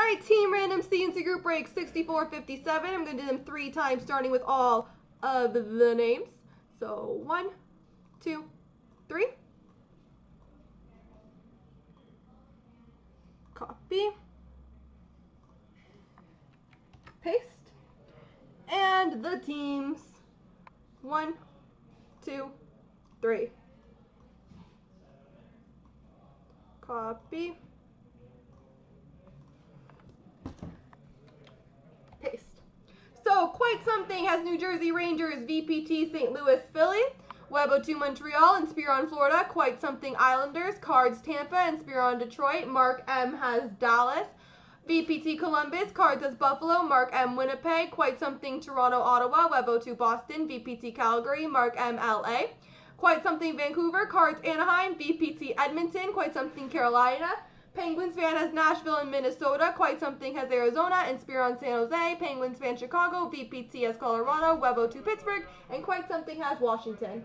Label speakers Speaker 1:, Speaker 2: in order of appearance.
Speaker 1: All right, team random CNC group break 6457. I'm going to do them three times, starting with all of the names. So one, two, three. Copy. Paste. And the teams. One, two, three. Copy. Quite something has New Jersey Rangers, VPT St. Louis, Philly, Webo 2 Montreal, and Spearon Florida, Quite something Islanders, Cards Tampa, and Spearon Detroit. Mark M has Dallas. VPT Columbus, Cards as Buffalo, Mark M. Winnipeg, Quite Something Toronto, Ottawa, Webo 2 Boston, VPT Calgary, Mark M. LA, Quite Something Vancouver, Cards Anaheim, VPT Edmonton, Quite Something Carolina, Penguins fan has Nashville and Minnesota. Quite something has Arizona and Spear on San Jose. Penguins fan Chicago. VPT has Colorado. Webo 2 Pittsburgh. And quite something has Washington.